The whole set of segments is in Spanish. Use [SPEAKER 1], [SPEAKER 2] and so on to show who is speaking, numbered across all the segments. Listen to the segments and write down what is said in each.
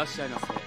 [SPEAKER 1] らっしゃいませ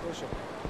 [SPEAKER 2] todo eso.